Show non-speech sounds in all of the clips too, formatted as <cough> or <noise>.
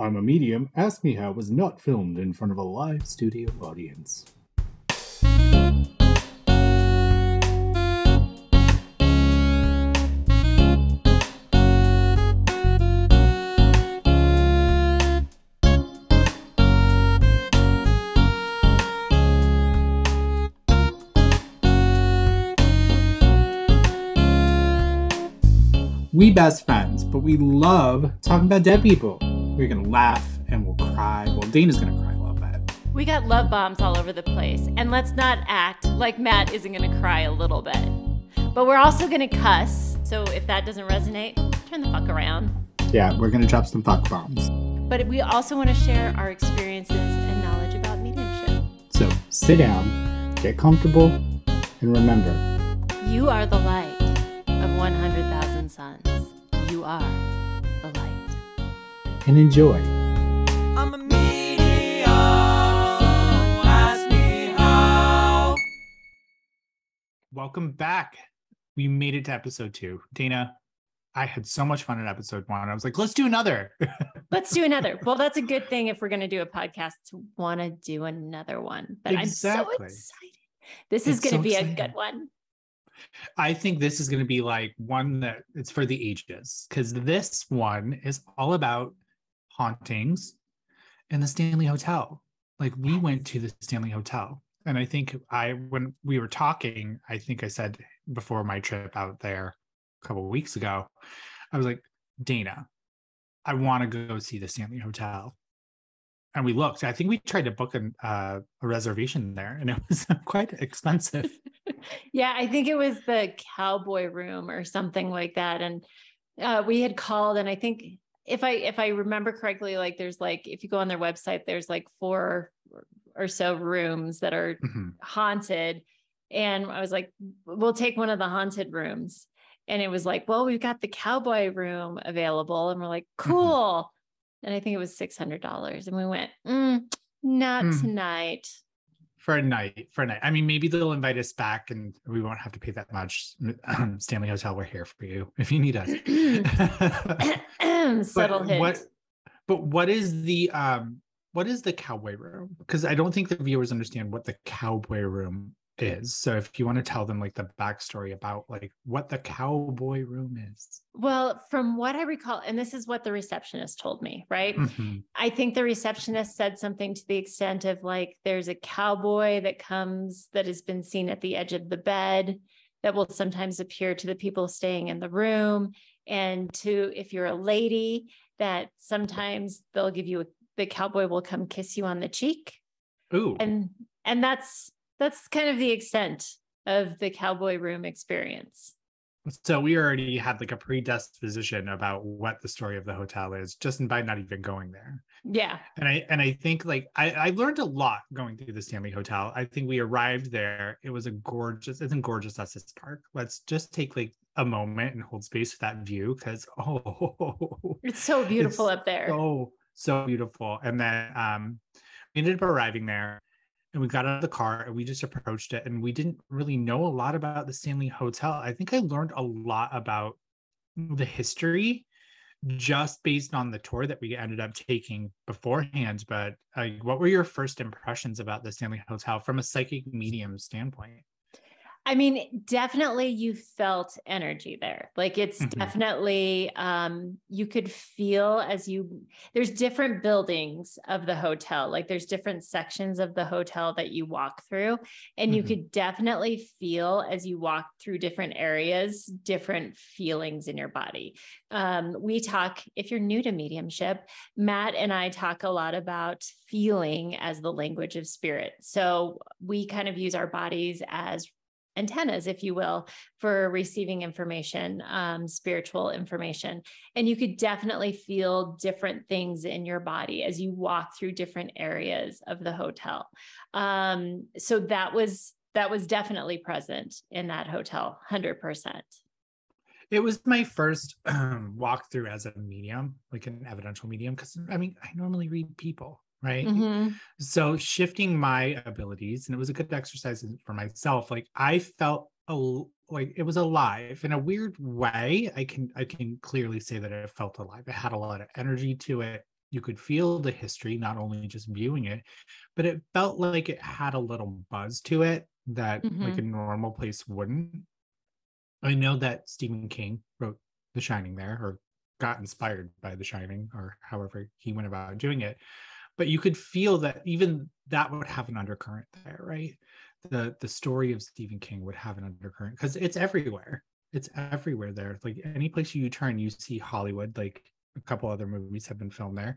I'm a Medium, Ask Me How it was not filmed in front of a live studio audience. We best friends, but we love talking about dead people. We're gonna laugh and we'll cry. Well, Dana's gonna cry a little bit. We got love bombs all over the place. And let's not act like Matt isn't going to cry a little bit. But we're also going to cuss. So if that doesn't resonate, turn the fuck around. Yeah, we're gonna drop some fuck bombs. But we also want to share our experiences and knowledge about mediumship. So sit down, get comfortable, and remember, You are the light of 100,000 suns. You are. And enjoy. I'm a medium, so ask me how. Welcome back. We made it to episode two. Dana, I had so much fun in episode one. I was like, let's do another. <laughs> Let's do another. Well, that's a good thing if we're going to do a podcast to want to do another one. But I'm so excited. This is going to so be a good one. I think this is going to be like one that it's for the ages because this one is all about hauntings in the Stanley Hotel. Like we went to the Stanley Hotel, and I think I when we were talking, I think I said before my trip out there a couple of weeks ago, I was like, Dana, I want to go see the Stanley Hotel. And we looked. I think we tried to book an, uh, a reservation there, and <laughs> it was quite expensive. <laughs> Yeah, I think it was the cowboy room or something like that. And uh, we had called, and I think if I if I remember correctly, like there's like if you go on their website, there's like four or so rooms that are Mhm. haunted. And I was like, we'll take one of the haunted rooms. And it was like, well, we've got the cowboy room available. And we're like, Mm-hmm. cool. And I think it was $600. And we went, mm, not Mm. tonight. For a night for a night. I mean maybe they'll invite us back and we won't have to pay that much. Um, <clears throat> stanley hotel we're here for you if you need us. <clears throat> <laughs> Subtle but hint. what but what is the um what is the cowboy room? Because i don't think the viewers understand what the cowboy room is so if you want to tell them like the backstory about like what the cowboy room is Well, from what I recall, and this is what the receptionist told me, right? Mhm. I think the receptionist said something to the extent of like, there's a cowboy that comes that has been seen at the edge of the bed that will sometimes appear to the people staying in the room. And to, if you're a lady, that sometimes they'll give you, a, the cowboy will come kiss you on the cheek. Ooh. And, and that's, that's kind of the extent of the cowboy room experience. So we already had like a predisposition about what the story of the hotel is, just by not even going there. Yeah. And I and I think like I, I learned a lot going through the Stanley Hotel. I think we arrived there. It was a gorgeous, it's in gorgeous Estes Park. Let's just take like a moment and hold space for that view because <laughs> oh It's so beautiful It's up there. so so beautiful. And then um we ended up arriving there and we got out of the car and we just approached it and we didn't really know a lot about the Stanley Hotel. I think I learned a lot about the history just based on the tour that we ended up taking beforehand. But uh, what were your first impressions about the Stanley Hotel from a psychic medium standpoint? I mean, definitely you felt energy there. Like it's Mhm. definitely um you could feel as you there's different buildings of the hotel. Like there's different sections of the hotel that you walk through and you Mhm. could definitely feel as you walk through different areas different feelings in your body. Um we talk if you're new to mediumship, Matt and I talk a lot about feeling as the language of spirit. So we kind of use our bodies as antennas, if you will, for receiving information, um, spiritual information. And you could definitely feel different things in your body as you walk through different areas of the hotel. Um, so that was that was definitely present in that hotel, hundred percent. It was my first um, <clears throat> walkthrough as a medium, like an evidential medium, because I mean, I normally read people, right? Mm-hmm. So shifting my abilities, and it was a good exercise for myself. Like I felt a, like it was alive in a weird way. I can I can clearly say that it felt alive. It had a lot of energy to it. you could feel the history not only just viewing it but it felt like it had a little buzz to it that like a normal place wouldn't i know that stephen king wrote the shining there or got inspired by the shining or however he went about doing it but you could feel that even that would have an undercurrent there right? The the story of stephen king would have an undercurrent because it's everywhere. It's everywhere there. Like any place you turn you see hollywood like a couple other movies have been filmed there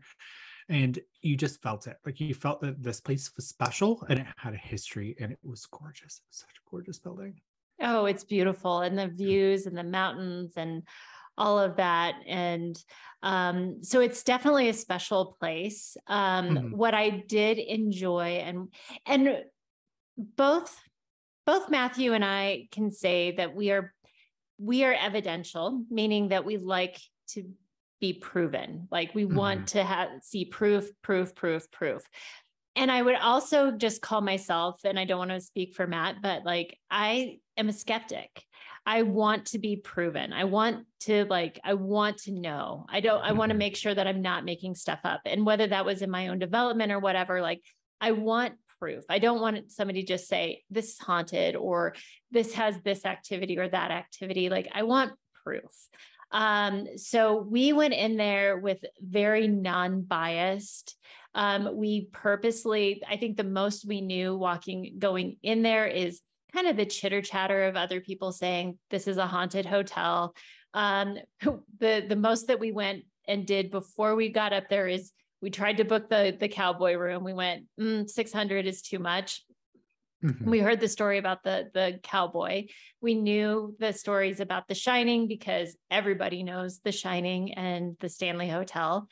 and you just felt it. Like you felt that this place was special and it had a history and it was gorgeous. Such a gorgeous building. Oh, it's beautiful. And the views and the mountains and all of that. And um, so it's definitely a special place. Um, Mhm. What I did enjoy and and both both Matthew and I can say that we are we are evidential, meaning that we like to be proven. Like we want to have see proof, proof, proof, proof. And I would also just call myself, and I don't want to speak for Matt, but like I am a skeptic. I want to be proven. I want to like, I want to know. I don't, I want to Mhm. make sure that I'm not making stuff up. And whether that was in my own development or whatever, like I want proof. I don't want somebody to just say this is haunted or this has this activity or that activity. Like I want proof. Um, so we went in there with very non-biased. Um, we purposely, I think the most we knew walking going in there is kind of the chitter chatter of other people saying this is a haunted hotel. Um, <laughs> the the most that we went and did before we got up there is we tried to book the the cowboy room. We went mm, 600 is too much. Mhm. We heard the story about the the cowboy. We knew the stories about The Shining because everybody knows The Shining and the Stanley Hotel.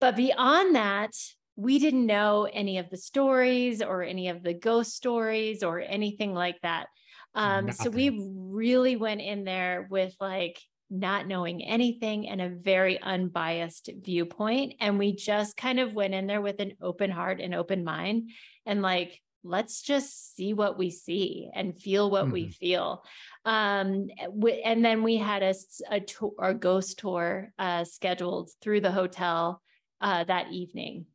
But beyond that, we didn't know any of the stories or any of the ghost stories or anything like that. Um, so we really went in there with like not knowing anything and a very unbiased viewpoint. And we just kind of went in there with an open heart and open mind and like, let's just see what we see and feel what we feel. Um, w- and then we had a, a, tour, a ghost tour uh, scheduled through the hotel uh, that evening.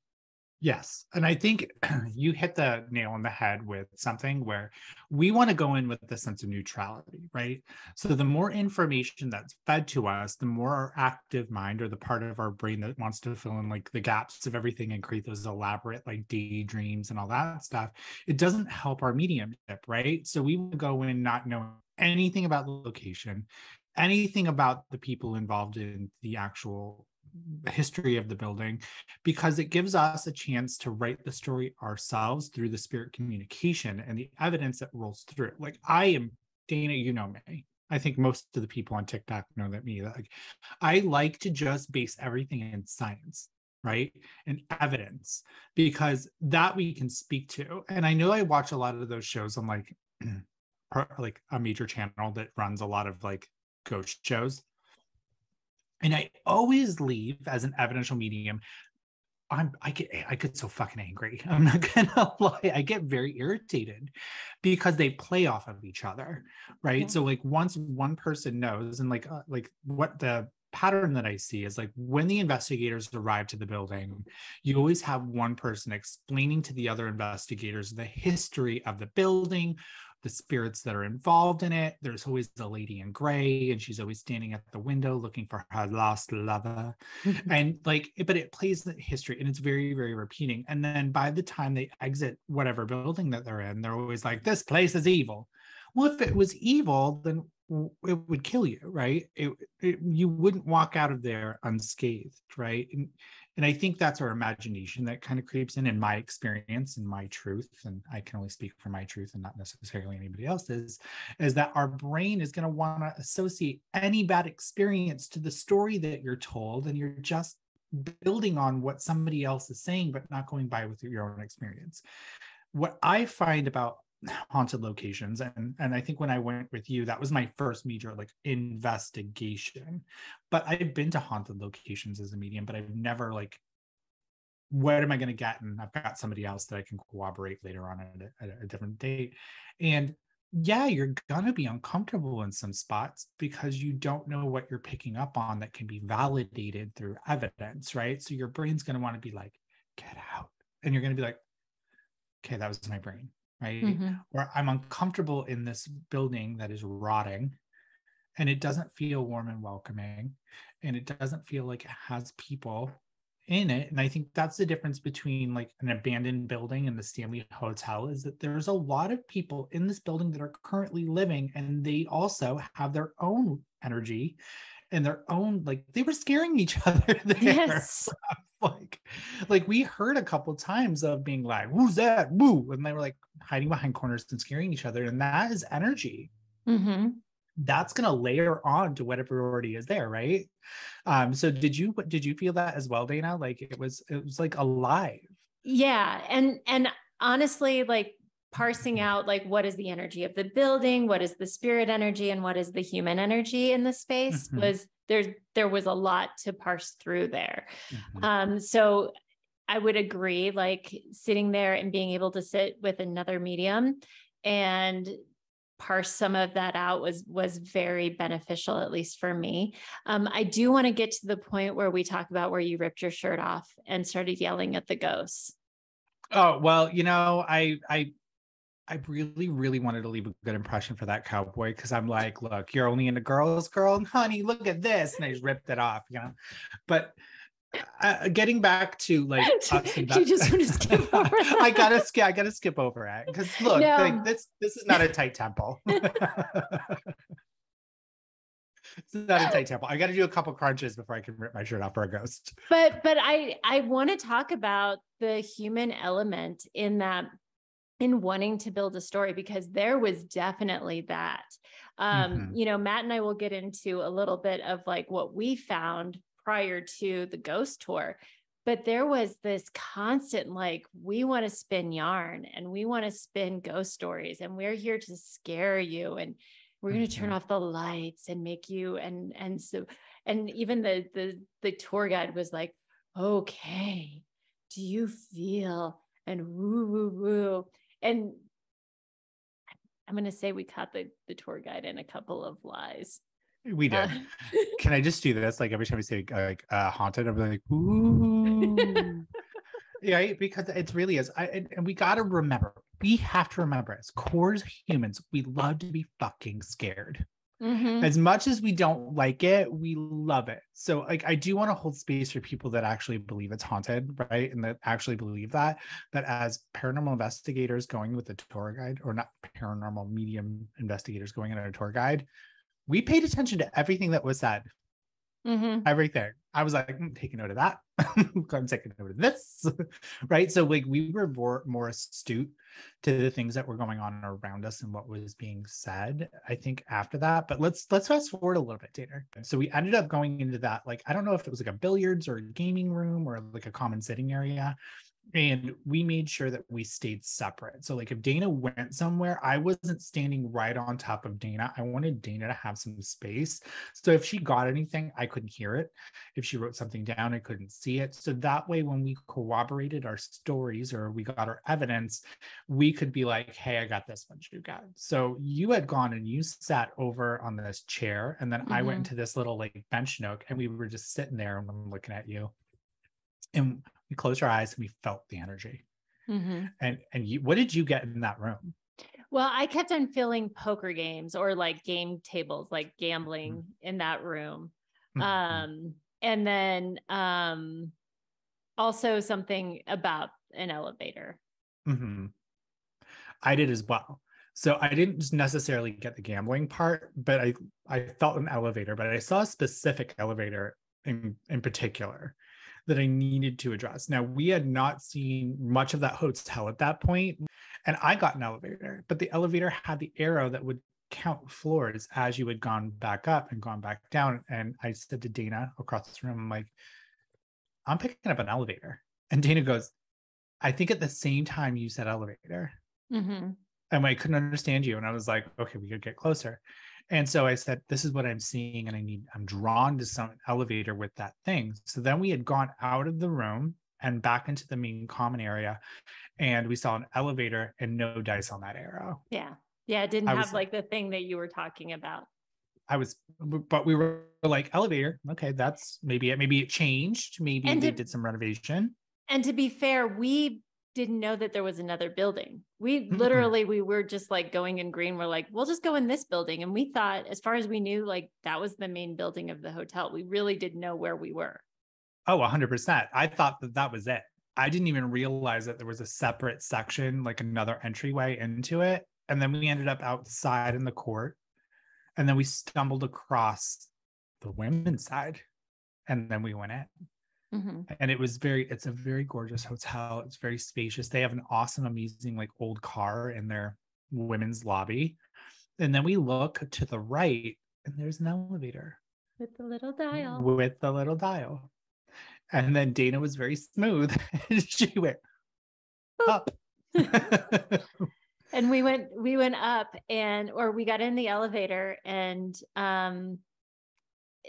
Yes. And I think <clears throat> you hit the nail on the head with something where we want to go in with the sense of neutrality, right? So the more information that's fed to us, the more our active mind or the part of our brain that wants to fill in like the gaps of everything and create those elaborate like daydreams and all that stuff, it doesn't help our mediumship, right? So we would go in not knowing anything about the location, anything about the people involved in the actual history of the building because it gives us a chance to write the story ourselves through the spirit communication and the evidence that rolls through. Like I am Dana, you know me. I think most of the people on TikTok know that me. Like I like to just base everything in science, right? And evidence because that we can speak to. And I know I watch a lot of those shows on like <clears throat> like a major channel that runs a lot of like ghost shows. And I always leave as an evidential medium. I'm I get I get so fucking angry. <laughs> I'm not gonna <laughs> lie. I get very irritated because they play off of each other, right? Yeah. So like once one person knows, and like uh, like what the pattern that I see is like when the investigators arrive to the building, you always have one person explaining to the other investigators the history of the building, the spirits that are involved in it. There's always a lady in gray, and she's always standing at the window looking for her lost lover. Mm-hmm. And like, but it plays the history and it's very, very repeating. And then by the time they exit whatever building that they're in, they're always like, this place is evil. Well, if it was evil, then it would kill you, right? It, it, you wouldn't walk out of there unscathed, right? And, and I think that's our imagination that kind of creeps in, in my experience and my truth. And I can only speak for my truth and not necessarily anybody else's, is that our brain is going to want to associate any bad experience to the story that you're told. And you're just building on what somebody else is saying, but not going by with your own experience. What I find about haunted locations. And and i think when i went with you that was my first major like investigation. But i've been to haunted locations as a medium but i've never like what am i going to get? And i've got somebody else that i can corroborate later on at a, at a different date. And yeah, you're gonna be uncomfortable in some spots because you don't know what you're picking up on that can be validated through evidence, right? So your brain's gonna want to be like, get out. And you're gonna be like, okay, that was my brain, right? Mhm. Or I'm uncomfortable in this building that is rotting and it doesn't feel warm and welcoming and it doesn't feel like it has people in it and i think that's the difference between like an abandoned building and the stanley hotel is that there's a lot of people in this building that are currently living and they also have their own energy and their own like they were scaring each <laughs> other there Yes. <laughs> <laughs> like like we heard a couple times of being like who's that? Woo! And they were like hiding behind corners and scaring each other and that is energy. Mhm. that's going to layer on to whatever already is there right? Um so did you did you feel that as well dana? Like it was it was like alive. Yeah, and and honestly, like parsing out like what is the energy of the building, what is the spirit energy, and what is the human energy in the space Mhm. was there's there was a lot to parse through there. Mhm. Um, so I would agree, like sitting there and being able to sit with another medium and parse some of that out was was very beneficial, at least for me. Um, I do want to get to the point where we talk about where you ripped your shirt off and started yelling at the ghosts. oh well you know i i I really, really wanted to leave a good impression for that cowboy because I'm like, look, you're only into girls, girl, honey, look at this, and I just ripped it off, you know. But uh, getting back to like, <laughs> you just want to <laughs> skip over. I gotta skip. I gotta skip over it because look, No. like, this this is not a tight temple. <laughs> it's not a tight temple. I got to do a couple crunches before I can rip my shirt off for a ghost. but but i i want to talk about the human element in that in wanting to build a story because there was definitely that um Mhm. you know matt and i will get into a little bit of like what we found prior to the ghost tour but there was this constant like we want to spin yarn and we want to spin ghost stories and we're here to scare you and we're going to turn Mhm. off the lights and make you and and so and even the the the tour guide was like okay do you feel and woo woo woo and i'm going to say we caught the the tour guide in a couple of lies We did. Uh, <laughs> Can I just do this? Like every time we say like uh, haunted, I'm like, ooh. <laughs> yeah, because it really is. I and, and we got to remember, we have to remember as core humans, we love to be fucking scared. Mhm. as much as we don't like it, we love it. So like I do want to hold space for people that actually believe it's haunted, right? And that actually believe that. That as paranormal investigators going with the tour guide, or not paranormal medium investigators going on a tour guide, we paid attention to everything that was said. Mhm. Everything. I was like, mm, take a note of that. <laughs> I'm taking note of this. <laughs> right. So like we were more, more astute to the things that were going on around us and what was being said i think after that but let's let's fast forward a little bit Dana. so we ended up going into that like i don't know if it was like a billiards or a gaming room or like a common sitting area and we made sure that we stayed separate so like if dana went somewhere i wasn't standing right on top of dana i wanted dana to have some space so if she got anything i couldn't hear it if she wrote something down i couldn't see it so that way when we corroborated our stories or we got our evidence we could be like, hey, I got this one, you got. So you had gone and you sat over on this chair, and then I went Mhm. into this little like bench nook, and we were just sitting there and I'm looking at you. And we closed our eyes and we felt the energy. Mhm. And and you what did you get in that room? Well, I kept on feeling poker games or like game tables, like gambling in that room. Mhm. Um, and then um, also something about an elevator. Mhm. I did as well. So I didn't necessarily get the gambling part, but I I felt an elevator, but I saw a specific elevator in in particular that I needed to address. Now we had not seen much of that hotel at that point, and I got an elevator, but the elevator had the arrow that would count floors as you had gone back up and gone back down. And I said to Dana across the room, I'm like, I'm picking up an elevator. And Dana goes, I think at the same time you said elevator Mhm. and I couldn't understand you. And I was like, okay, we could get closer. And so I said, this is what I'm seeing. And I need, I'm drawn to some elevator with that thing. So then we had gone out of the room and back into the main common area. And we saw an elevator and no dice on that arrow. Yeah. Yeah, it didn't I have was- like the thing that you were talking about. I was, but we were like elevator. Okay, that's maybe it. Maybe it changed. Maybe And they to- did some renovation. And to be fair, we didn't know that there was another building. We literally we were just like going in green. We're like, we'll just go in this building. And we thought, as far as we knew, like that was the main building of the hotel. We really didn't know where we were. Oh, 100%. I thought that that was it. I didn't even realize that there was a separate section, like another entryway into it. And then we ended up outside in the court. And then we stumbled across the women's side. And then we went in. Mhm. And it was very, it's a very gorgeous hotel. It's very spacious. They have an awesome, amazing, like old car in their women's lobby. And then we look to the right and there's an elevator With the little dial. with the little dial. And then Dana was very smooth. <laughs> she went up. <laughs> and we went we went up and or we got in the elevator and um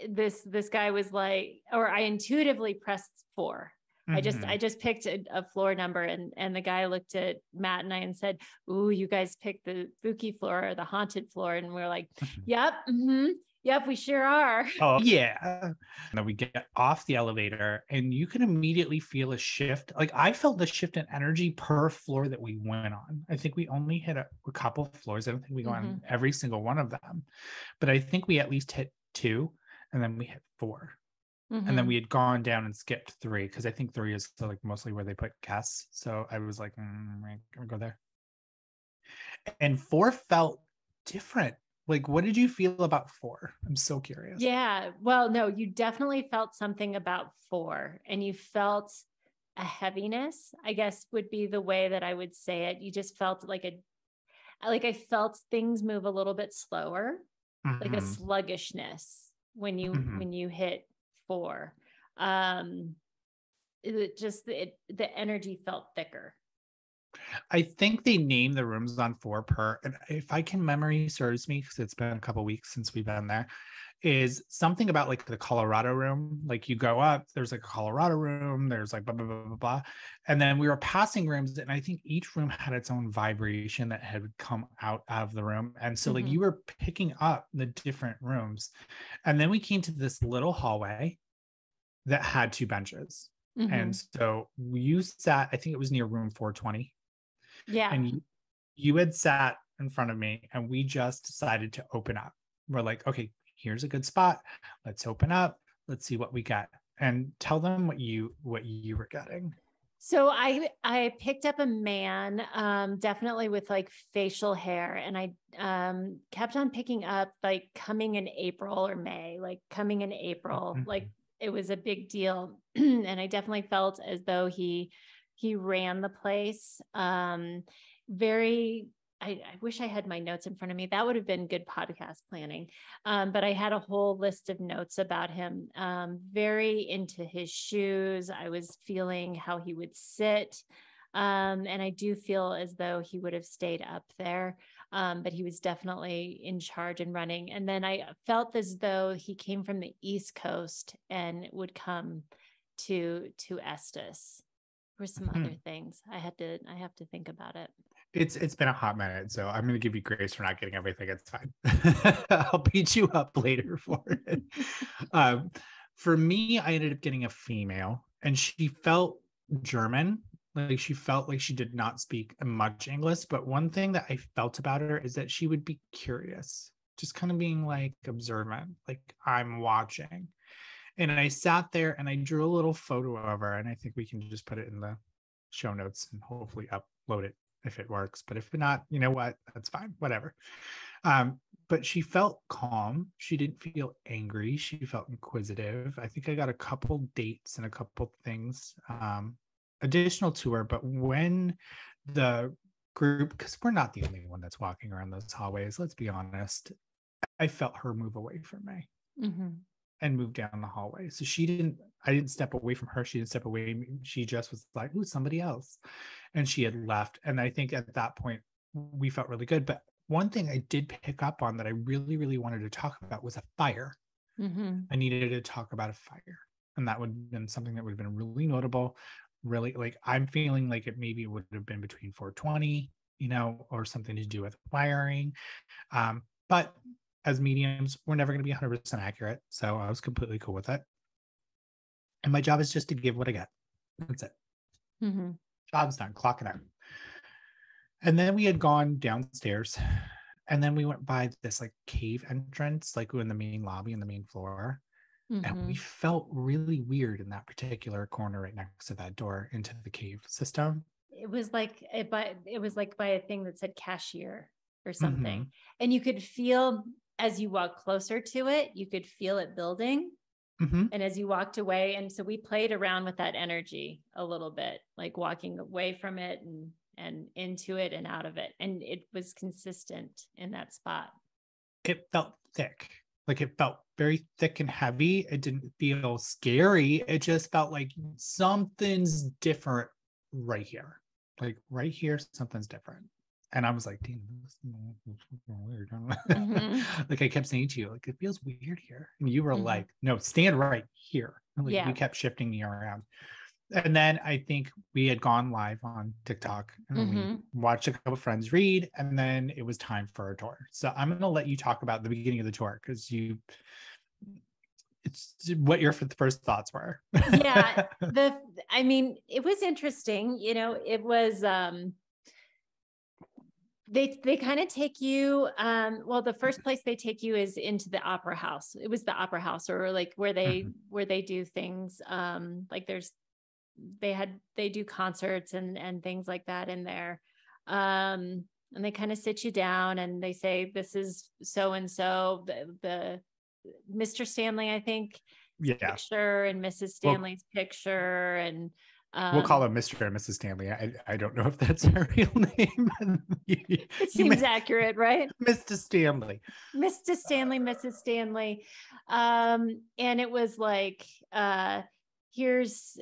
this this guy was like or i intuitively pressed four i just Mhm. i just picked a, a floor number and and the guy looked at matt and i and said ooh you guys picked the spooky floor or the haunted floor and we are like <laughs> yep hmm yep we sure are Oh, yeah. And then we get off the elevator and you can immediately feel a shift. Like I felt the shift in energy per floor that we went on. I think we only hit a, a couple of floors. I don't think we go on every single one of them, but I think we at least hit two and then we hit 4 And then Mhm. we had gone down and skipped three because I think three is like mostly where they put guests. So I was like, mm, I'm gonna go there. And four felt different. Like, what did you feel about four? I'm so curious. Yeah. Well, no, you definitely felt something about four and you felt a heaviness, I guess would be the way that I would say it. You just felt like a, like I felt things move a little bit slower, like a Mhm. sluggishness when you, Mhm. when you hit four. Um, it just, it, the energy felt thicker. I think they name the rooms on four per, and if I can memory serves me, because it's been a couple weeks since we've been there, is something about like the Colorado room. Like you go up, there's like a Colorado room, there's like blah blah blah blah blah, and then we were passing rooms, and I think each room had its own vibration that had come out of the room, and so like Mhm. you were picking up the different rooms, and then we came to this little hallway that had two benches, Mhm. and so you sat. I think it was near room 420 yeah. and you, you had sat in front of me and we just decided to open up we're like okay here's a good spot let's open up let's see what we got and tell them what you what you were getting So I I picked up a man, um, definitely with like facial hair, and I um kept on picking up like coming in April or May, like coming in April, Mhm. like it was a big deal, <clears throat> and I definitely felt as though he he ran the place. Um, very. I, I wish I had my notes in front of me. That would have been good podcast planning. Um, but I had a whole list of notes about him. Um, very into his shoes. I was feeling how he would sit. Um, and I do feel as though he would have stayed up there. Um, but he was definitely in charge and running. And then I felt as though he came from the East Coast and would come to to Estes. There were some Mhm. other things. I had to I have to think about it. It's it's been a hot minute so i'm going to give you grace for not getting everything it's fine. <laughs> I'll beat you up later <laughs> for it. Um, for me i ended up getting a female and she felt german like she felt like she did not speak much english but one thing that i felt about her is that she would be curious just kind of being like observant like i'm watching. And i sat there and i drew a little photo of her and i think we can just put it in the show notes and hopefully upload it if it works but if not you know what that's fine whatever um but she felt calm she didn't feel angry she felt inquisitive i think i got a couple dates and a couple things um additional to her but when the group because we're not the only one that's walking around those hallways let's be honest i felt her move away from me Mhm. and move down the hallway. So she didn't, I didn't step away from her. She didn't step away. She just was like, ooh, somebody else. And she had left. And I think at that point, we felt really good. But one thing I did pick up on that I really, really wanted to talk about was a fire. Mhm. I needed to talk about a fire. And that would have been something that would have been really notable. Really, like I'm feeling like it maybe would have been between 420, you know, or something to do with wiring. Um, but as mediums, we're never going to be 100% accurate. So I was completely cool with it. And my job is just to give what I get. That's it. Mhm. Job's done, clock it out. And then we had gone downstairs and then we went by this like cave entrance, like in the main lobby in the main floor. And we Mhm. felt really weird in that particular corner right next to that door into the cave system. It was like it by it was like by a thing that said cashier or Mm-hmm. something. And you could feel as you walk closer to it, you could feel it building. Mhm. And as you walked away, and so we played around with that energy a little bit, like walking away from it and and into it and out of it. And it was consistent in that spot. It felt thick. Like it felt very thick and heavy. It didn't feel scary. It just felt like something's different right here. Like right here, something's different. And I was like, damn, this is weird. Mhm. <laughs> like I kept saying to you, like it feels weird here. And you were Mhm. like, no, stand right here. And, like Yeah. you kept shifting me around. And then I think we had gone live on TikTok and Mhm. we watched a couple friends read, and then it was time for a tour. So I'm gonna let you talk about the beginning of the tour because you it's what your first thoughts were. Yeah, <laughs> the i mean it was interesting you know it was um they they kind of take you um well the first place they take you is into the opera house it was the opera house or like where they where they do things um like there's they had they do concerts and and things like that in there um and they kind of sit you down and they say this is so and so the the Mr. Stanley I think yeah. picture and Mrs. Well- Stanley's picture and um, We'll call him Mr. and Mrs. Stanley. I, I don't know if that's her <laughs> real name. You- it seems may- accurate, right? <laughs> Mr. Stanley. Mr. Stanley, Mrs. Stanley. Um, and it was like, uh, here's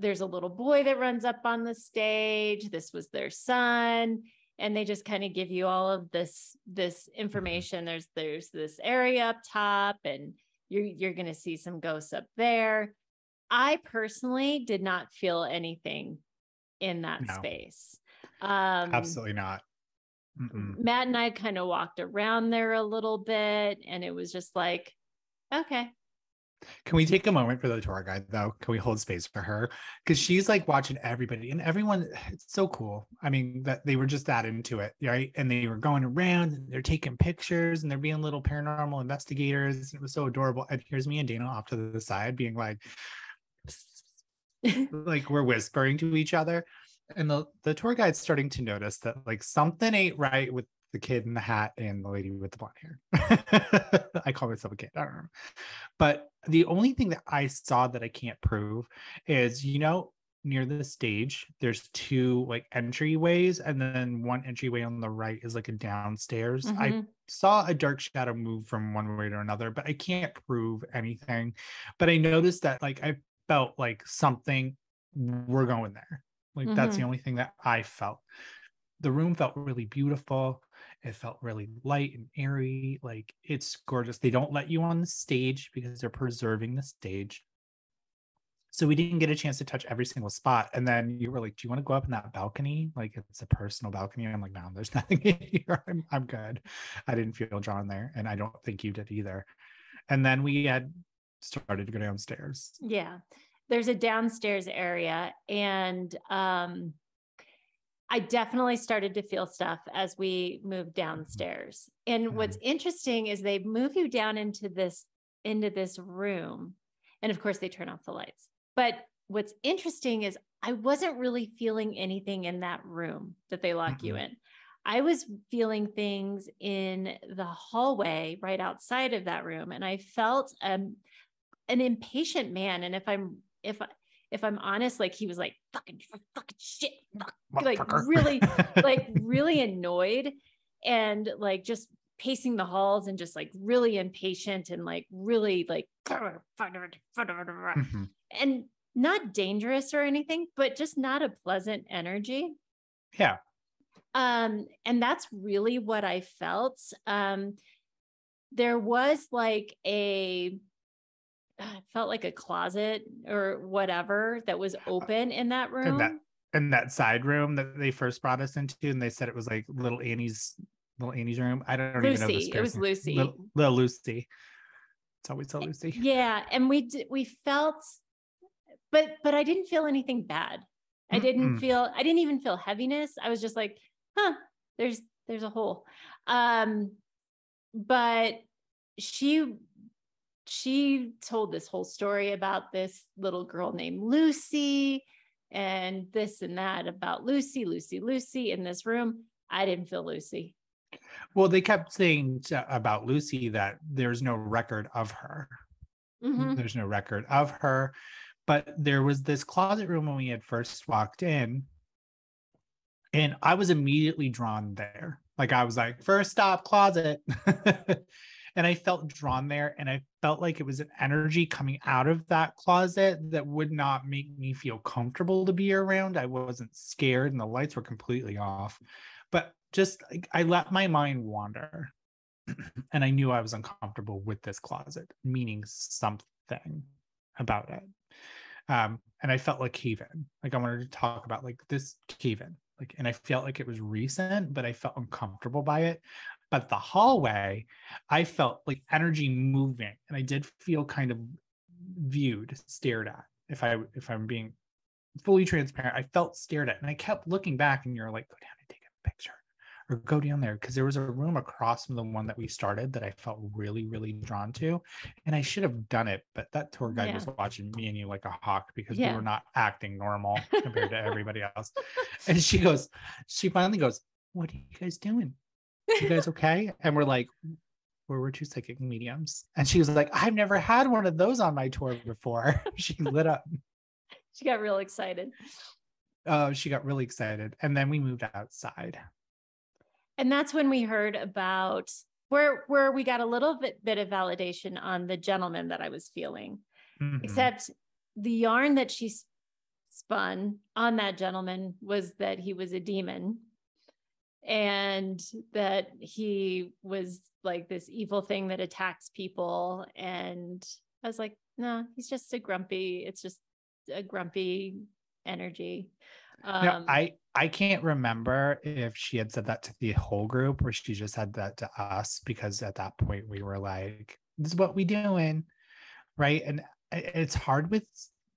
there's a little boy that runs up on the stage. This was their son. And they just kind of give you all of this this information. There's there's this area up top, and you're you're gonna see some ghosts up there. I personally did not feel anything in that No. space. Um Absolutely not. Mm-mm. Matt and I kind of walked around there a little bit and it was just like, okay. Can we take a moment for the tour guide though? Can we hold space for her? Because she's like watching everybody and everyone. It's so cool. I mean, that they were just that into it, right? And they were going around and they're taking pictures and they're being little paranormal investigators. It was so adorable. And here's me and Dana off to the side being like, <laughs> like we're whispering to each other. And the, the tour guide's starting to notice that like something ain't right with the kid in the hat and the lady with the blonde hair. <laughs> I call myself a kid. I don't know. But the only thing that I saw that I can't prove is, you know, near the stage, there's two like entryways, and then one entryway on the right is like a downstairs. I Mhm. saw a dark shadow move from one way to another, but I can't prove anything. But I noticed that like I felt like something we're going there. Like that's the mm-hmm. only thing that I felt. The room felt really beautiful. It felt really light and airy. Like it's gorgeous. They don't let you on the stage because they're preserving the stage. So we didn't get a chance to touch every single spot. And then you were like, Do you want to go up in that balcony? Like it's a personal balcony. I'm like, No, there's <laughs> nothing here. I'm, I'm good. I didn't feel drawn there. And I don't think you did either. And then we had started to go downstairs. Yeah. There's a downstairs area and um I definitely started to feel stuff as we moved downstairs. And what's interesting is they move you down into this into this room. And of course they turn off the lights. But what's interesting is I wasn't really feeling anything in that room that they lock you Mhm. in. I was feeling things in the hallway right outside of that room and I felt um an impatient man. And if I'm if I if I'm honest like he was like fucking fucking shit. Fuck, like really <laughs> like really annoyed and like just pacing the halls and just like really impatient and like really like Mhm. and not dangerous or anything but just not a pleasant energy. Yeah. um and that's really what i felt. Um there was like a it felt like a closet or whatever that was open in that room And that in that side room that they first brought us into, and they said it was like little Annie's little Annie's room. I don't, even know. Lucy. It was. Lucy. Little, little Lucy. It's always a Lucy. Yeah, and we d- we felt, but but I didn't feel anything bad. I didn't Mm-mm. feel. I didn't even feel heaviness. I was just like, huh. There's there's a hole. Um, but she she told this whole story about this little girl named Lucy and this and that about Lucy, Lucy, Lucy in this room. I didn't feel Lucy. Well, they kept saying to, about Lucy that there's no record of her. Mhm. There's no record of her. But there was this closet room when we had first walked in. And I was immediately drawn there. Like I was like, first stop, closet. <laughs> and I felt drawn there. And I felt like it was an energy coming out of that closet that would not make me feel comfortable to be around. I wasn't scared and the lights were completely off. But just I let my mind wander. <clears throat> and I knew I was uncomfortable with this closet, meaning something about it. Um, and I felt like cave-in. Like I wanted to talk about like this cave-in. Like, and I felt like it was recent, but I felt uncomfortable by it. But the hallway, I felt like energy moving, and I did feel kind of viewed, stared at. If I if I'm being fully transparent, I felt stared at, and I kept looking back, and you're like, go down and take a picture or go down there because there was a room across from the one that we started that I felt really, really drawn to. And I should have done it, but that tour guide Yeah. was watching me and you like a hawk because Yeah. we were not acting normal <laughs> compared to everybody else. And she goes, she finally goes, What are you guys doing? You guys okay? And we're like, we we're two psychic mediums. And she was like, I've never had one of those on my tour before. <laughs> she lit up. She got real excited. Oh, she got really excited. And then we moved outside. and that's when we heard about where where we got a little bit bit of validation on the gentleman that I was feeling. Mhm. Except the yarn that she spun on that gentleman was that he was a demon and that he was like this evil thing that attacks people and I was like, no, he's just a grumpy, it's just a grumpy energy. Um, I I can't remember if she had said that to the whole group or she just said that to us because at that point we were like, "This is what we doing," right? And it's hard with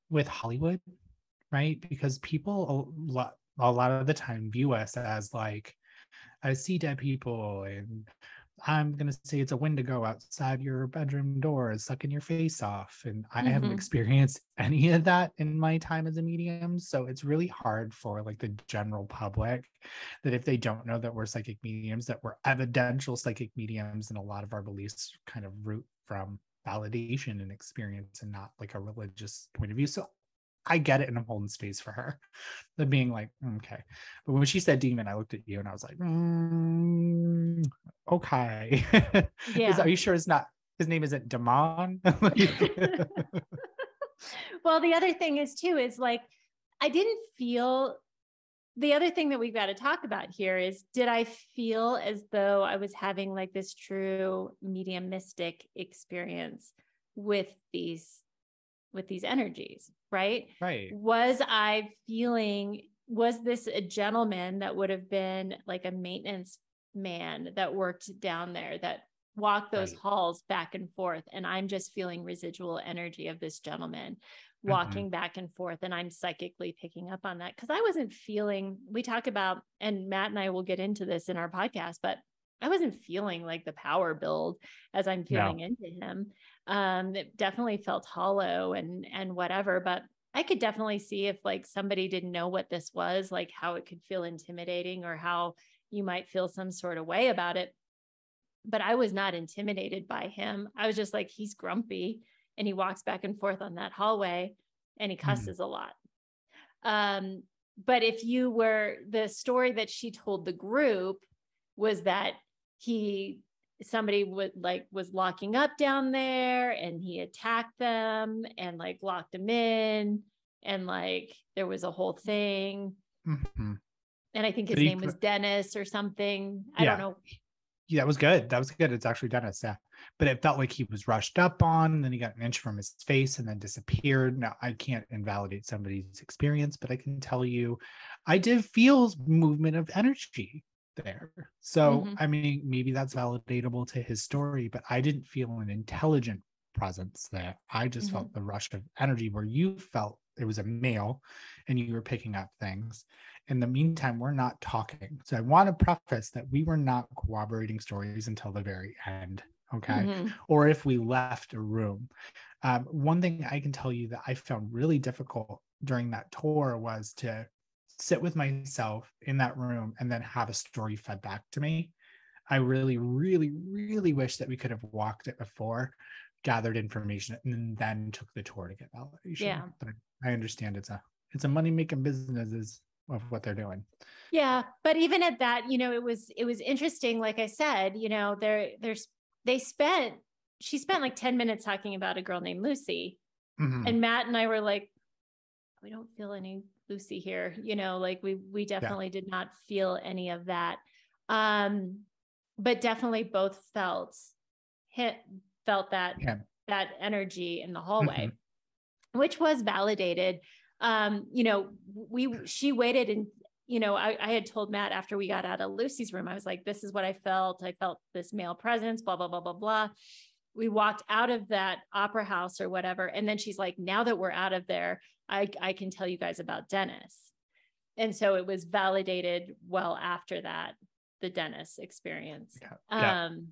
with Hollywood, right? Because people a lot a lot of the time view us as like, I see dead people and I'm gonna say it's a Wendigo outside your bedroom door sucking your face off. And I haven't Mhm. experienced <laughs> any of that in my time as a medium. So it's really hard for like the general public that if they don't know that we're psychic mediums, that we're evidential psychic mediums, and a lot of our beliefs kind of root from validation and experience and not like a religious point of view. So I get it and I'm holding space for her. <laughs> The being like, "Mm, okay. But when she said demon, I looked at you and I was like, "Mm, okay. <laughs> Is- Yeah. are you sure it's not his name isn't Demon? <laughs> well, the other thing is too is like I didn't feel the other thing that we've got to talk about here is did I feel as though I was having like this true mediumistic experience with these with these energies, right? right. Was I feeling was this a gentleman that would have been like a maintenance man that worked down there that walked those Right. halls back and forth and I'm just feeling residual energy of this gentleman Mhm. walking back and forth and I'm psychically picking up on that cuz I wasn't feeling we talk about and Matt and I will get into this in our podcast but I wasn't feeling like the power build as I'm feeling into him um it definitely felt hollow and and whatever but I could definitely see if like somebody didn't know what this was, like how it could feel intimidating or how you might feel some sort of way about it. But I was not intimidated by him. I was just like, he's grumpy and he walks back and forth on that hallway and he cusses a lot. Um, but if you were the story that she told the group was that he somebody would like was locking up down there and he attacked them and like locked them in and like there was a whole thing Mhm. and i think his he name was dennis or something i don't know Yeah, that was good. That was good. It's actually Dennis. Yeah. But it felt like he was rushed up on, and then he got an inch from his face and then disappeared. Now, I can't invalidate somebody's experience, but I can tell you, I did feel movement of energy there. So, Mhm. I mean, maybe that's validatable to his story, but I didn't feel an intelligent presence there. I just Mhm. felt the rush of energy where you felt it was a male and you were picking up things. In the meantime, we're not talking. So I want to preface that we were not corroborating stories until the very end. Okay. Mhm. Or if we left a room. Um, one thing I can tell you that I found really difficult during that tour was to sit with myself in that room and then have a story fed back to me. I really, really, really wish that we could have walked it before, gathered information, and then took the tour to get validation. Yeah. But I understand it's a it's a money making business is of what they're doing. Yeah, but even at that, you know, it was it was interesting. Like I said, you know, there there's they spent she spent like 10 minutes talking about a girl named Lucy. Mhm. And Matt and I were like, we don't feel any Lucy here, you know, like we we definitely did not feel any of that. Um, but definitely both felt hit felt that Yeah. that energy in the hallway, Mm-hmm. which was validated. Um, you know, we she waited and you know, I, I had told Matt after we got out of Lucy's room, I was like, this is what I felt. I felt this male presence, blah, blah, blah, blah, blah. We walked out of that opera house or whatever. And then she's like, now that we're out of there, I, I can tell you guys about Dennis. And so it was validated well after that, the Dennis experience. Yeah. yeah. Um,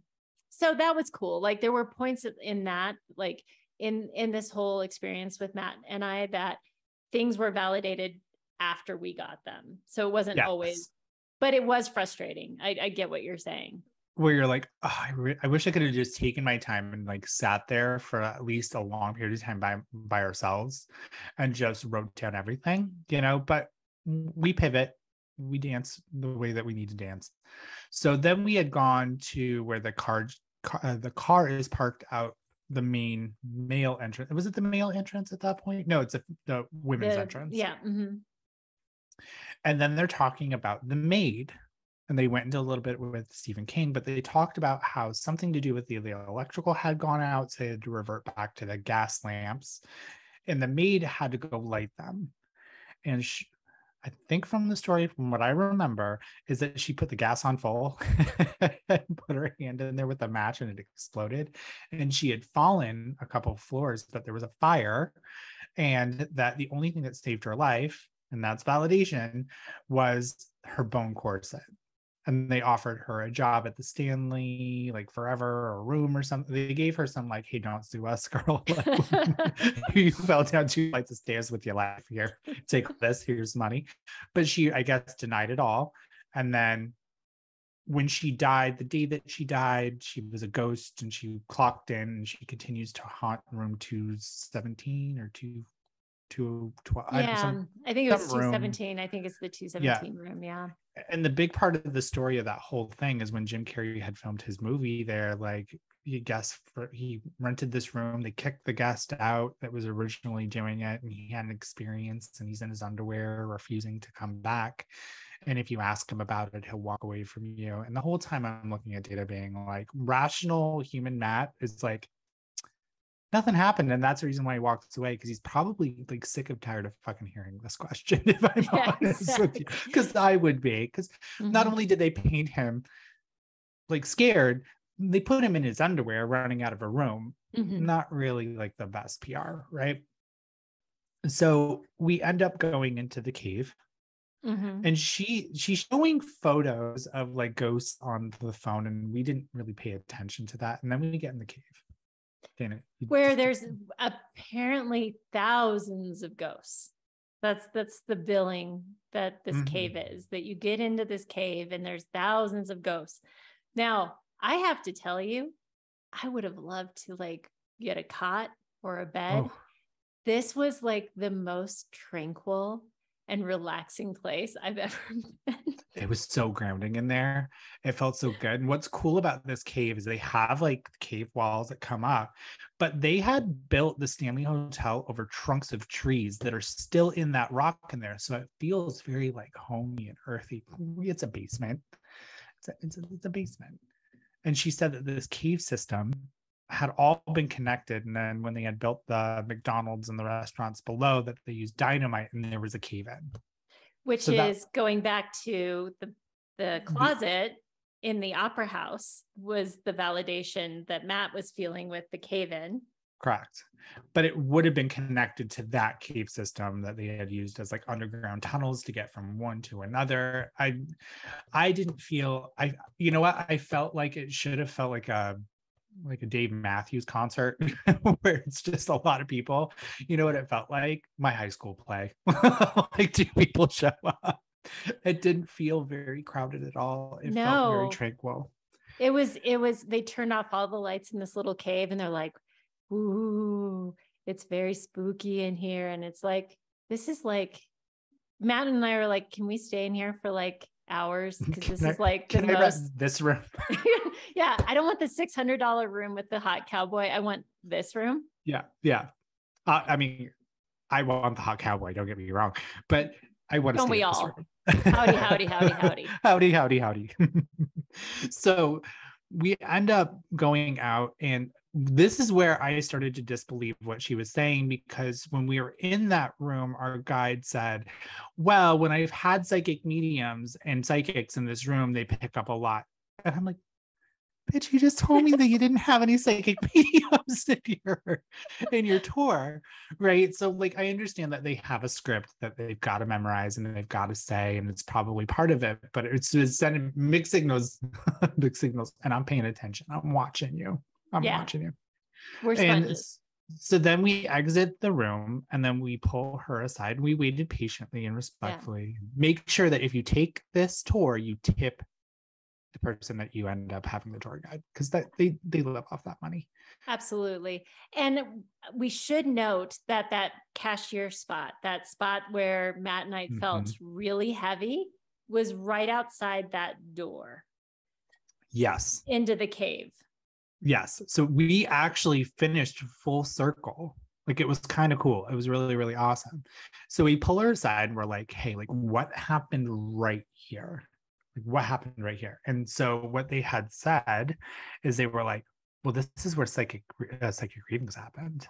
so that was cool. Like there were points in that, like in in this whole experience with Matt and I, that things were validated after we got them. So it wasn't always, but it was frustrating. I, I get what you're saying. Where you're like, oh, I, re- I wish I could have just taken my time and like sat there for at least a long period of time by by ourselves and just wrote down everything, you know. But we pivot, we dance the way that we need to dance. So then we had gone to where the car, car uh, the car is parked out the main male entrance. Was it the male entrance at that point? No, it's a, the women's The- entrance. Yeah. mhm. And then they're talking about the maid. And they went into a little bit with Stephen King, but they talked about how something to do with the, the electrical had gone out. So they had to revert back to the gas lamps. And the maid had to go light them. And she, I think from the story, from what I remember, is that she put the gas on full <laughs> and put her hand in there with a match and it exploded. And she had fallen a couple of floors, but there was a fire. And that the only thing that saved her life, and that's validation, was her bone corset. And they offered her a job at the Stanley, like forever, or room or something. They gave her some like, "Hey, don't sue us, <laughs> girl. <laughs> You fell down two flights of stairs with your life. Here, take this. Here's money." But she, I guess, denied it all. And then when she died, the day that she died, she was a ghost, and she clocked in, and she continues to haunt room two seventeen or two two twelve. Yeah. I think it was some room. 217. I think it's the 217 room. Yeah. and the big part of the story of that whole thing is when Jim Carrey had filmed his movie there, like he guest for he rented this room, they kicked the guest out that was originally doing it, and he had an experience and he's in his underwear refusing to come back. And if you ask him about it, he'll walk away from you. And the whole time I'm looking at data being like rational human Matt is like nothing happened. And that's the reason why he walks away because he's probably like sick of tired of fucking hearing this question, <laughs> if I'm <laughs> Yeah, honest with you. Because I would be. Because not Mhm. only did they paint him like scared, they put him in his underwear running out of a room. Mhm. Not really like the best PR, right? So we end up going into the cave Mhm. and she she's showing photos of like ghosts on the phone and we didn't really pay attention to that. And then we get in the cave. Dana, where there's apparently thousands of ghosts. That's that's the billing that this cave Mhm. is. That you get into this cave and there's thousands of ghosts. Now, I have to tell you, I would have loved to like get a cot or a bed. Oh. This was like the most tranquil and relaxing place I've <laughs> ever been. it was so grounding in there. It felt so good. And what's cool about this cave is they have like cave walls that come up, but they had built the Stanley Hotel over trunks of trees that are still in that rock in there. So it feels very like homey and earthy. It's a basement. It's a, it's a, it's a basement. And she said that this cave system had all been connected. And then when they had built the McDonald's and the restaurants below, that they used dynamite and there was a cave in. which So that- is going back to the the closet in the opera house was the validation that Matt was feeling with the cave in. Correct. But it would have been connected to that cave system that they had used as like underground tunnels to get from one to another. I I didn't feel I you know what I felt like it should have felt like a like a Dave Matthews concert <laughs> where it's just a lot of people. You know what it felt like? My high school play. <laughs> like two people <laughs> show up. It didn't feel very crowded at all. It felt very tranquil. It was it was they turned off all the lights in this little cave and they're like, "Ooh, it's very spooky in here." And it's like this is like Matt and I are like, "Can we stay in here for like hours <laughs> because this I- is like the most this room? <laughs> yeah, I don't want the $600 room with the hot cowboy. I want this room. Yeah, yeah. Uh, I mean, I want the hot cowboy. Don't get me wrong, but I want to. Don't we all? Howdy, howdy, howdy, howdy. <laughs> howdy, howdy, howdy. so we end up going out, and this is where I started to disbelieve what she was saying because when we were in that room, our guide said, "Well, when I've had psychic mediums and psychics in this room, they pick up a lot." And I'm like, bitch, you just told me that you didn't have any psychic <laughs> mediums in your in your tour, right? So like I understand that they have a script that they've got to memorize and they've got to say, and it's probably part of it, but it's just sending mixed signals, mixed signals, and I'm paying attention. I'm watching you. I'm Yeah. watching you. We're sponges. so then we exit the room and then we pull her aside. We waited patiently and respectfully. Make sure that if you take this tour, you tip the person that you end up having the tour guide because that they they live off that money. Absolutely. And we should note that that cashier spot, that spot where Matt and I mm-hmm. felt really heavy, was right outside that door Yes. into the cave. Yes. So we actually finished full circle. Like it was kind of cool. It was really, really awesome. So we pull her aside and we're like, hey, like what happened right here? Like what happened right here? And so what they had said is they were like, well, this is where psychic uh, psychic readings happened.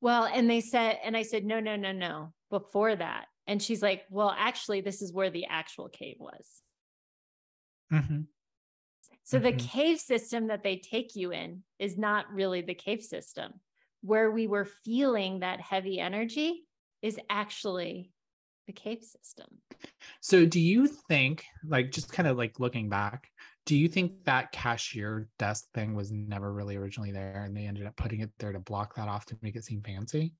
Well, and they said, and I said, no, no, no, no, before that. And she's like, well, actually, this is where the actual cave was. Mhm. So the Mhm. cave system that they take you in is not really the cave system. Where we were feeling that heavy energy is actually the cave system. So do you think, like just kind of like looking back, do you think that cashier desk thing was never really originally there and they ended up putting it there to block that off to make it seem fancy?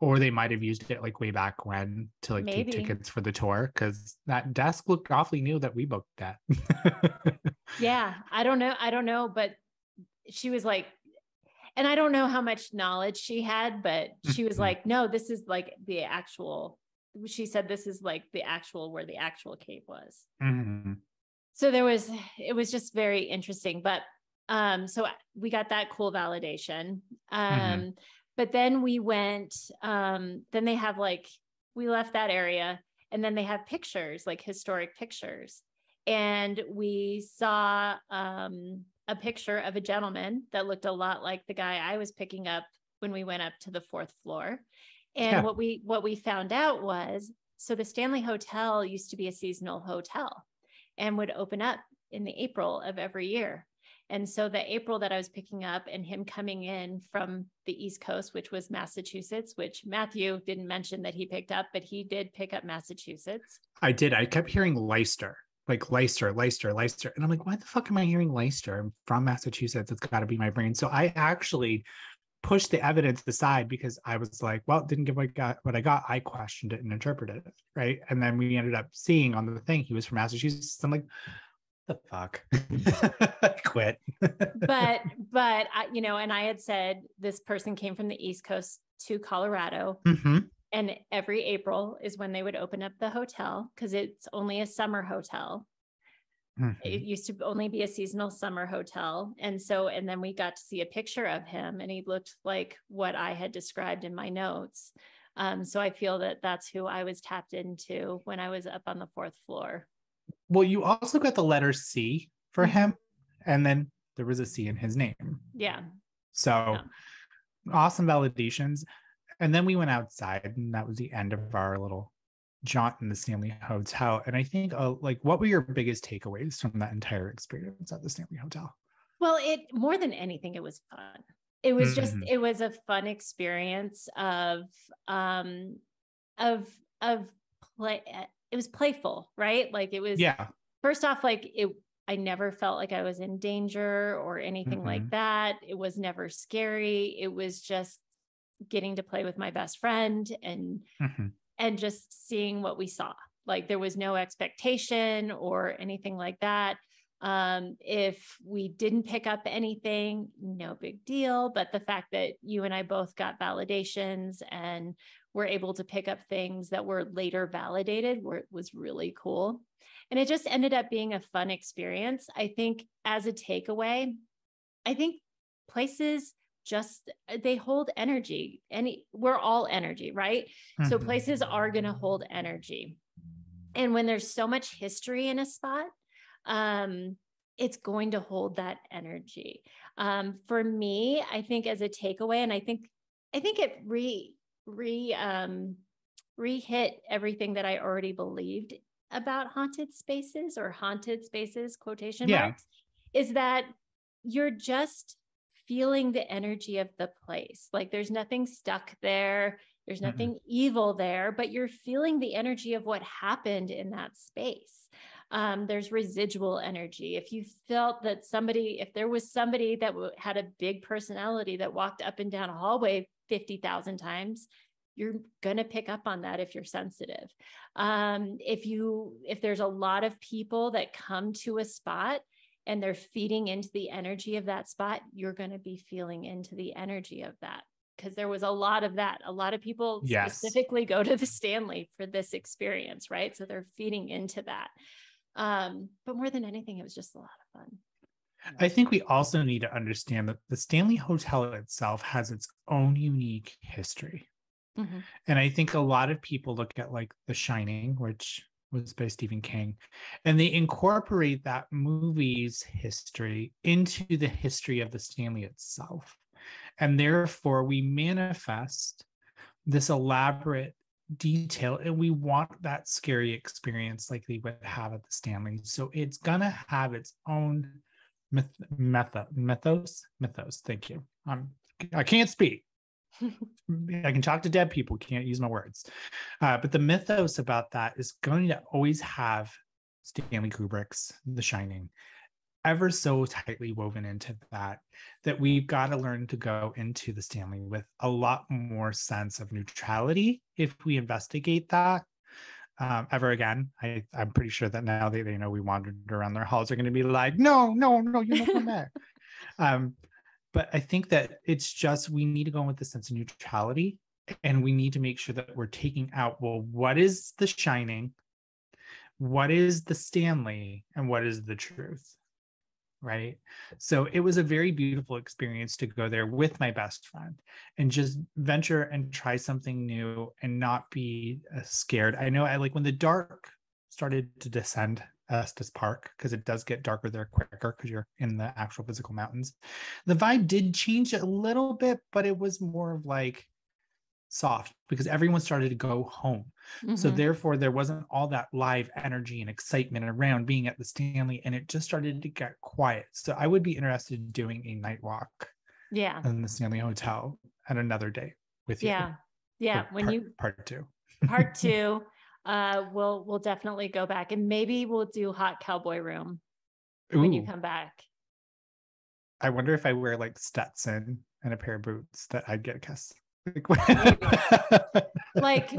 Or they might have used it like way back when to like Maybe. take tickets for the tour because that desk looked awfully new that we booked that. <laughs> Yeah, I don't know. I don't know, but she was like, and I don't know how much knowledge she had, but she was Mhm. like, no, this is like the actual. She said this is like the actual where the actual cave was. Mhm. so there was it was just very interesting but um so we got that cool validation um Mhm. But then we went um then they have like we left that area and then they have pictures like historic pictures and we saw um a picture of a gentleman that looked a lot like the guy I was picking up when we went up to the fourth floor and Yeah. what we what we found out was so the Stanley Hotel used to be a seasonal hotel and would open up in the April of every year. And so the April that I was picking up and him coming in from the East Coast, which was Massachusetts, which Matthew didn't mention that he picked up, but he did pick up Massachusetts. I did. I kept hearing Leicester, like Leicester, Leicester, Leicester. And I'm like, why the fuck am I hearing Leicester? I'm from Massachusetts. It's got to be my brain. So I actually pushed the evidence aside because I was like, well, didn't give what I got. What I got, I questioned it and interpreted it. Right. And then we ended up seeing on the thing he was from Massachusetts. I'm like, the fuck? <laughs> Quit. But <laughs> but I, you know, and I had said this person came from the East Coast to Colorado. Mhm. And every April is when they would open up the hotel because it's only a summer hotel. Mhm. it used to only be a seasonal summer hotel and so and then we got to see a picture of him and he looked like what i had described in my notes um, so i feel that that's who i was tapped into when i was up on the fourth floor Well, you also got the letter C for Mhm. him. And then there was a C in his name. Yeah. So awesome validations. And then we went outside, and that was the end of our little jaunt in the Stanley Hotel. And I think, uh, like, what were your biggest takeaways from that entire experience at the Stanley Hotel? Well, it more than anything, it was fun. It was just Mhm. it was a fun experience of um of of play it was playful, right? Like it was Yeah. first off like it I never felt like I was in danger or anything like Mhm. that. It was never scary. It was just getting to play with my best friend and Mhm. and just seeing what we saw. Like there was no expectation or anything like that. Um, if we didn't pick up anything, no big deal. But the fact that you and I both got validations and were able to pick up things that were later validated were, was really cool. And it just ended up being a fun experience. I think as a takeaway, I think places just they hold energy. Any we're all energy, right? So Mhm. places are going to hold energy. And when there's so much history in a spot, um, it's going to hold that energy. Um, for me, I think as a takeaway, and I think I think it re re um re-hit everything that I already believed about haunted spaces or haunted spaces, quotation Yeah. marks, is that you're just feeling the energy of the place. Like there's nothing stuck there. There's nothing evil there, but you're feeling the energy of what happened in that space. Um, there's residual energy. If you felt that somebody, if there was somebody that w- had a big personality that walked up and down a hallway 50,000 times, you're going to pick up on that if you're sensitive. Um, if you, if there's a lot of people that come to a spot and they're feeding into the energy of that spot, you're going to be feeling into the energy of that because there was a lot of that. A lot of people Yes. specifically go to the Stanley for this experience, right? So they're feeding into that. Um, but more than anything, it was just a lot of fun. I think we also need to understand that the Stanley Hotel itself has its own unique history. Mhm. And I think a lot of people look at like The Shining, which was by Stephen King, and they incorporate that movie's history into the history of the Stanley itself. And therefore, we manifest this elaborate detail and we want that scary experience like they would have at the Stanley. So it's going to have its own myth, method, mythos, mythos. Thank you. Um, I can't speak. <laughs> I can talk to dead people, can't use my words. Uh, but the mythos about that is going to always have Stanley Kubrick's The Shining ever so tightly woven into that, that we've got to learn to go into the Stanley with a lot more sense of neutrality if we investigate that. Um, ever again, I, I'm pretty sure that now they, they know we wandered around their halls, they're going to be like, no, no, no, you're not come back. <laughs> Um, but I think that it's just we need to go in with the sense of neutrality and we need to make sure that we're taking out well, what is the shining? What is the Stanley? And what is the truth? Right. So it was a very beautiful experience to go there with my best friend and just venture and try something new and not be uh, scared. I know I like when the dark started to descend Estes Park because it does get darker there quicker because you're in the actual physical mountains. The vibe did change a little bit, but it was more of like soft because everyone started to go home. So Mhm. therefore, there wasn't all that live energy and excitement around being at the Stanley, and it just started to get quiet. So I would be interested in doing a night walk yeah. in the Stanley Hotel at another day with you. Yeah. Yeah. for When part, you part two. part <laughs> two, uh, we'll we'll definitely go back and maybe we'll do hot cowboy room when you come back. I wonder if I wear like Stetson and a pair of boots that I'd get a kiss. <laughs> Like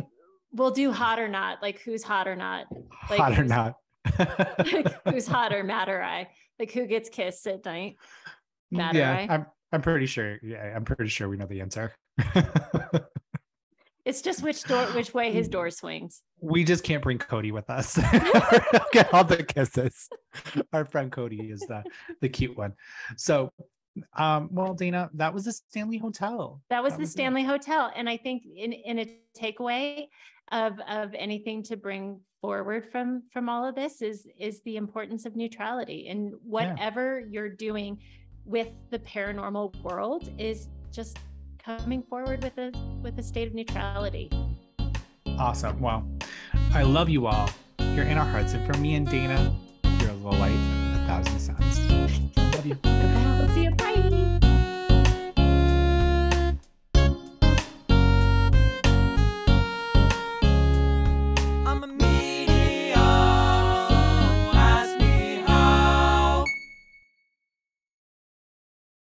we'll do hot or not, like who's hot or not, like hot or not. like <laughs> <laughs> who's hot or Matt or I, like who gets kissed at night. Mm, Matt or yeah, I? I'm I'm pretty sure. Yeah, I'm pretty sure we know the answer. It's just which door, which way his door swings. we just can't bring Cody with us. Get all the kisses. Our friend Cody is the the cute one. So, um, well, Dana, that was the Stanley Hotel. That was That the was it. Stanley Hotel. And I think in, in a takeaway, of of anything to bring forward from from all of this is is the importance of neutrality and whatever you're doing with the paranormal world is just coming forward with a with a state of neutrality. Awesome. Well, I love you all. You're in our hearts. And for me and Dana, you're the light of a thousand suns. Love you. We'll see you. Bye.